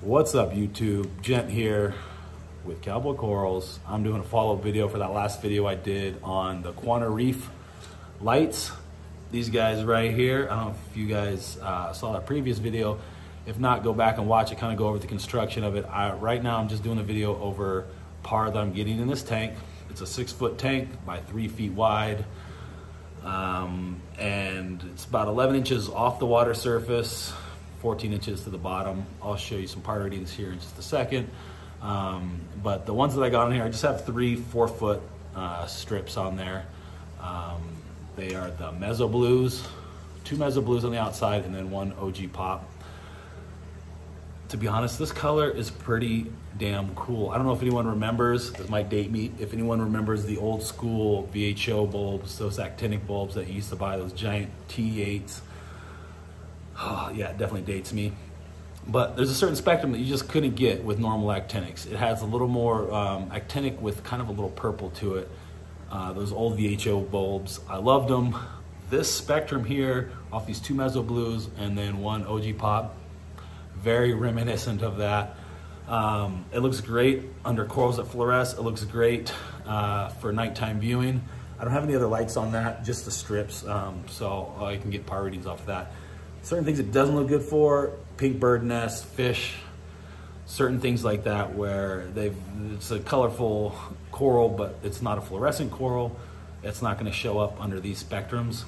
What's up YouTube? Gent here with Cowboy Corals. I'm doing a follow-up video for that last video I did on the Quanta Reef lights. These guys right here, I don't know if you guys uh, saw that previous video. If not, go back and watch it, kind of go over the construction of it. I, right now, I'm just doing a video over par that I'm getting in this tank. It's a six foot tank by three feet wide. Um, and it's about 11 inches off the water surface, 14 inches to the bottom. I'll show you some par ratings here in just a second. Um, but the ones that I got on here, I just have three four foot uh, strips on there. Um, they are the Meso Blues, two Meso Blues on the outside and then one OG Pop. To be honest, this color is pretty damn cool. I don't know if anyone remembers, this might date me, if anyone remembers the old school VHO bulbs, those actinic bulbs that you used to buy, those giant T8s. Oh, yeah, it definitely dates me. But there's a certain spectrum that you just couldn't get with normal actinics. It has a little more um, actinic with kind of a little purple to it. Uh, those old VHO bulbs, I loved them. This spectrum here, off these two Meso Blues and then one OG Pop, very reminiscent of that. Um, it looks great under corals that fluoresce. It looks great uh, for nighttime viewing. I don't have any other lights on that, just the strips, um, so I can get par readings off of that. Certain things it doesn't look good for, pink bird nest, fish, certain things like that where they've it's a colorful coral, but it's not a fluorescent coral. It's not gonna show up under these spectrums.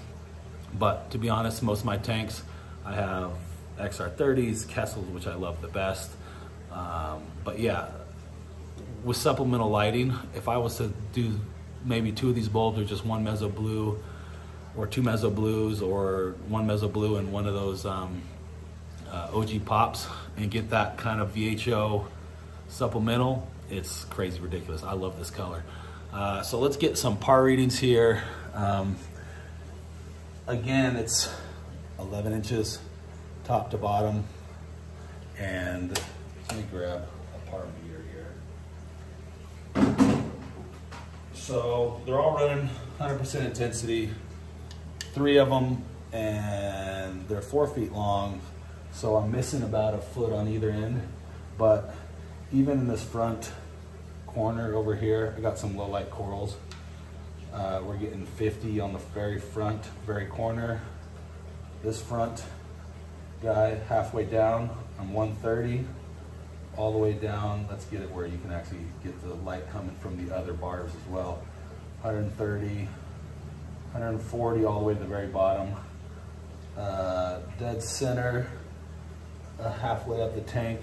But to be honest, most of my tanks, I have XR30s, Kessils, which I love the best. Um, but yeah, with supplemental lighting, if I was to do maybe two of these bulbs or just one Meso Blue or two Meso Blues or one Meso Blue and one of those um, uh, OG pops and get that kind of VHO supplemental, it's crazy ridiculous. I love this color. Uh, so let's get some par readings here. Um, again, it's 11 inches top to bottom. And let me grab a par meter here. So they're all running 100% intensity, three of them, and they're four feet long. So I'm missing about a foot on either end. But even in this front corner over here, I got some low light corals. Uh, we're getting 50 on the very front, very corner. This front guy halfway down, I'm 130 all the way down. Let's get it where you can actually get the light coming from the other bars as well. 130, 140 all the way to the very bottom. Uh, dead center, uh, halfway up the tank,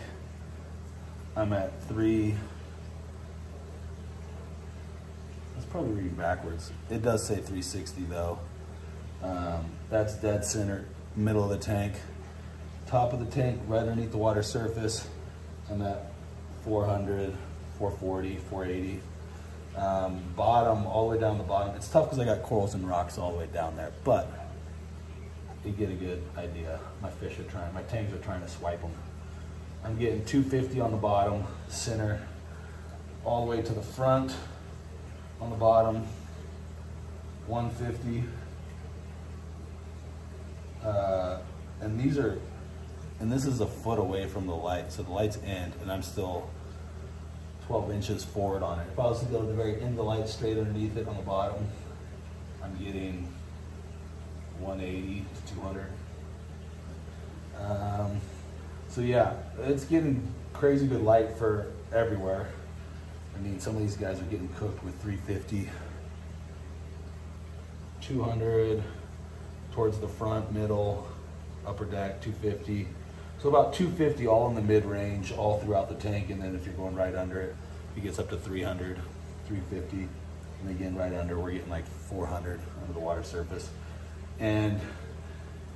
I'm at three. That's probably reading backwards. It does say 360 though. Um, that's dead center, middle of the tank. Top of the tank, right underneath the water surface, I'm at 400, 440, 480. Um, bottom, all the way down the bottom. It's tough because I got corals and rocks all the way down there, but you get a good idea. My fish are trying, my tanks are trying to swipe them. I'm getting 250 on the bottom, center, all the way to the front on the bottom, 150. Uh, and these are and this is a foot away from the light, so the light's end, and I'm still 12 inches forward on it. If I was to go to the very end of the light, straight underneath it on the bottom, I'm getting 180 to 200. Um, so yeah, it's getting crazy good light for everywhere. I mean, some of these guys are getting cooked with 350, 200 towards the front, middle, upper deck, 250. So about 250 all in the mid range, all throughout the tank. And then if you're going right under it, it gets up to 300, 350. And again, right under, we're getting like 400 under the water surface. And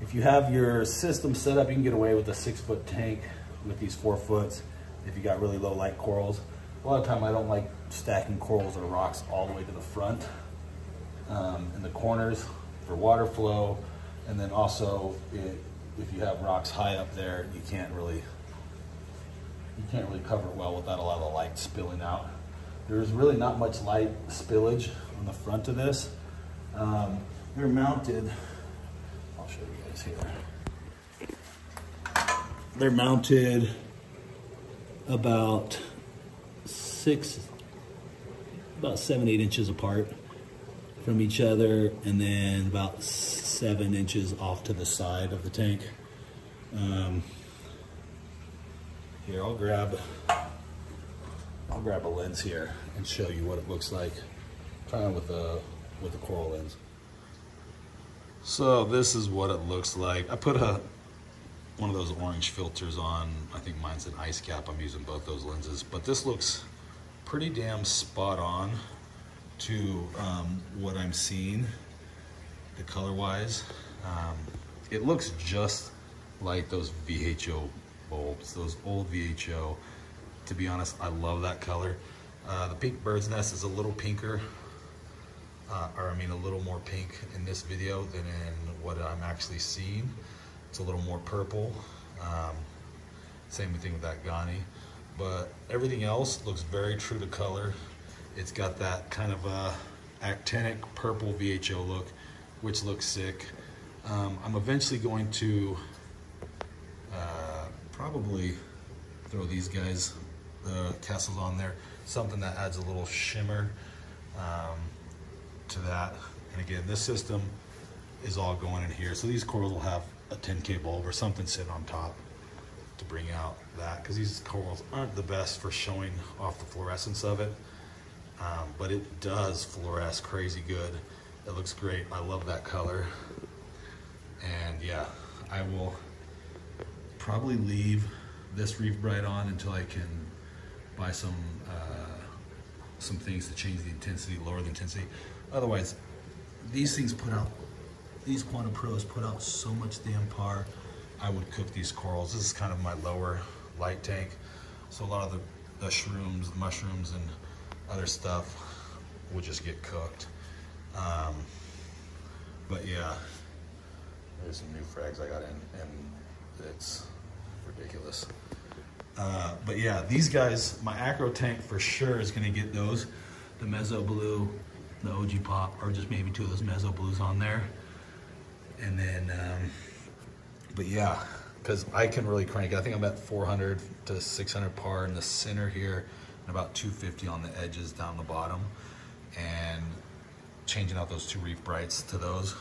if you have your system set up, you can get away with a six foot tank with these four foots. If you got really low light corals. A lot of time I don't like stacking corals or rocks all the way to the front um, in the corners for water flow. And then also it, if you have rocks high up there, you can't really you can't really cover it well without a lot of light spilling out. There's really not much light spillage on the front of this. Um, they're mounted, I'll show you guys here. They're mounted about six, about seven, eight inches apart from each other, and then about seven inches off to the side of the tank. Um, here, I'll grab, I'll grab a lens here and show you what it looks like. Try it with a with a coral lens. So this is what it looks like. I put a one of those orange filters on. I think mine's an ice cap. I'm using both those lenses, but this looks pretty damn spot on to um, what I'm seeing, the color wise. Um, it looks just like those VHO bulbs, those old VHO. To be honest, I love that color. Uh, the pink bird's nest is a little pinker, uh, or I mean a little more pink in this video than in what I'm actually seeing. It's a little more purple. Um, same thing with that Ghani. But everything else looks very true to color. It's got that kind of a actinic purple VHO look, which looks sick. Um, I'm eventually going to uh, probably throw these guys, the Kessils on there, something that adds a little shimmer um, to that. And again, this system is all going in here. So these corals will have a 10K bulb or something sitting on top to bring out that because these corals aren't the best for showing off the fluorescence of it. Um, but it does fluoresce crazy good. It looks great. I love that color. And yeah, I will probably leave this ReefBrite on until I can buy some uh, some things to change the intensity, lower the intensity. Otherwise, these things put out, these Quanta Pros put out so much damn par. I would cook these corals. This is kind of my lower light tank. So a lot of the, the shrooms, the mushrooms, and other stuff will just get cooked. Um, but yeah, there's some new frags I got in, and it's ridiculous. Uh, but yeah, these guys, my acro tank for sure is gonna get those, the Meso Blue, the OG Pop, or just maybe two of those Meso Blues on there. And then, um, but yeah, because I can really crank it. I think I'm at 400 to 600 par in the center here, and about 250 on the edges down the bottom. And changing out those two ReefBrites to those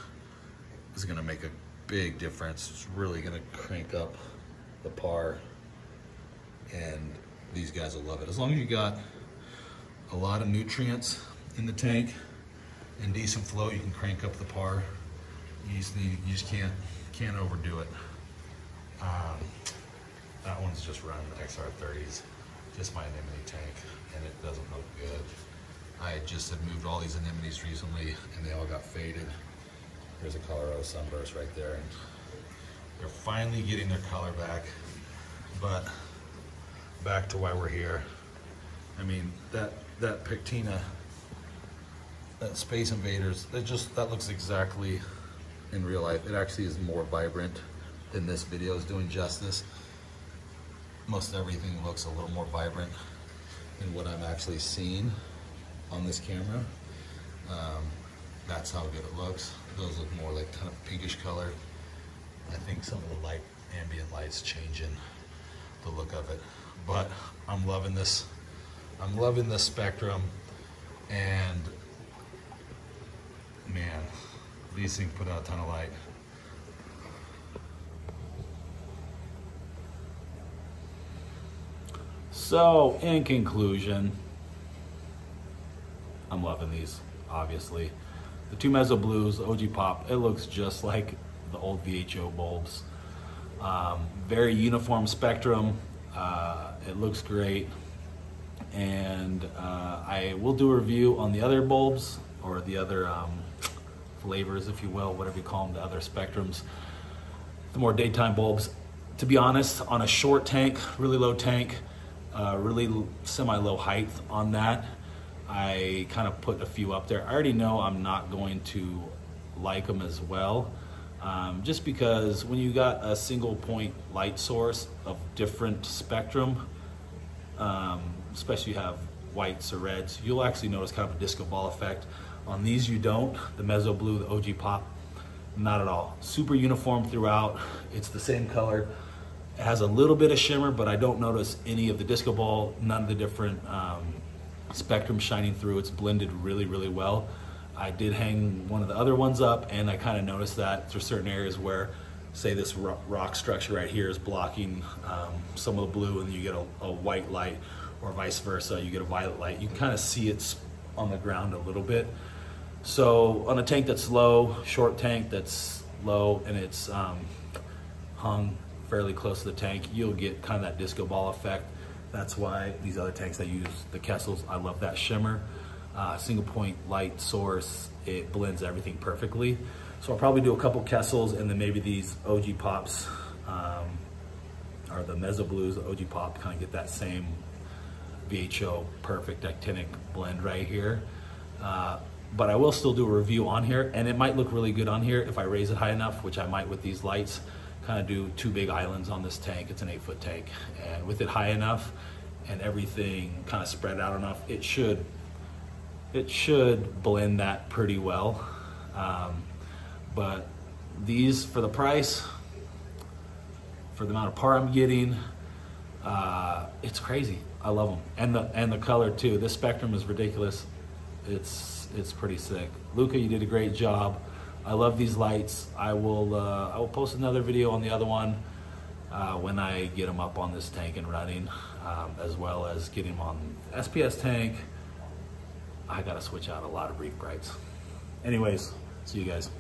is gonna make a big difference. It's really gonna crank up the par and these guys will love it. As long as you got a lot of nutrients in the tank and decent flow, you can crank up the par. You just, need, you just can't, can't overdo it. Um, that one's just running the XR30s, just my anemone tank, and it doesn't look good. I just had moved all these anemones recently, and they all got faded. There's a Colorado sunburst right there, and they're finally getting their color back. But back to why we're here. I mean, that that Pectinia, that Space Invaders, that just that looks exactly in real life. It actually is more vibrant than this video is doing justice. Most everything looks a little more vibrant than what I'm actually seeing on this camera. Um, that's how good it looks. Those look more like kind of pinkish color. I think some of the light, ambient light's changing the look of it. But I'm loving this. I'm loving this spectrum. And man, these things put out a ton of light. So, in conclusion, I'm loving these, obviously. The two Meso Blues, OG Pop, it looks just like the old VHO bulbs. Um, very uniform spectrum. Uh, it looks great. And uh, I will do a review on the other bulbs or the other um, flavors, if you will, whatever you call them, the other spectrums, the more daytime bulbs. To be honest, on a short tank, really low tank, uh, really semi-low height on that, I kind of put a few up there. I already know I'm not going to like them as well. Um, just because when you got a single point light source of different spectrum, um, especially you have whites or reds, you'll actually notice kind of a disco ball effect. On these you don't, the Meso Blue, the OG Pop, not at all. Super uniform throughout, it's the same color It has a little bit of shimmer, but I don't notice any of the disco ball, none of the different um, spectrum shining through. It's blended really, really well. I did hang one of the other ones up and I kind of noticed that there's certain areas where say this rock structure right here is blocking um, some of the blue and you get a, a, white light or vice versa, you get a violet light. You can kind of see it's on the ground a little bit. So on a tank that's low, short tank that's low and it's um, hung fairly close to the tank, you'll get kind of that disco ball effect. That's why these other tanks that use the Kessils, I love that shimmer. Uh, single point light source, it blends everything perfectly. So I'll probably do a couple Kessils and then maybe these OG Pops um, or the Meso Blues, OG Pop, kind of get that same VHO perfect actinic blend right here. Uh, but I will still do a review on here and it might look really good on here if I raise it high enough, which I might with these lights kind of do two big islands on this tank. It's an eight foot tank. And with it high enough and everything kind of spread out enough, it should, it should blend that pretty well. Um, but these for the price, for the amount of par I'm getting, uh, it's crazy. I love them. And the, and the color too. This spectrum is ridiculous. It's, it's pretty sick. Luca, you did a great job. I love these lights. I will uh, I will post another video on the other one uh, when I get them up on this tank and running, um, as well as getting them on SPS tank. I gotta switch out a lot of ReefBrites. Anyways, see you guys.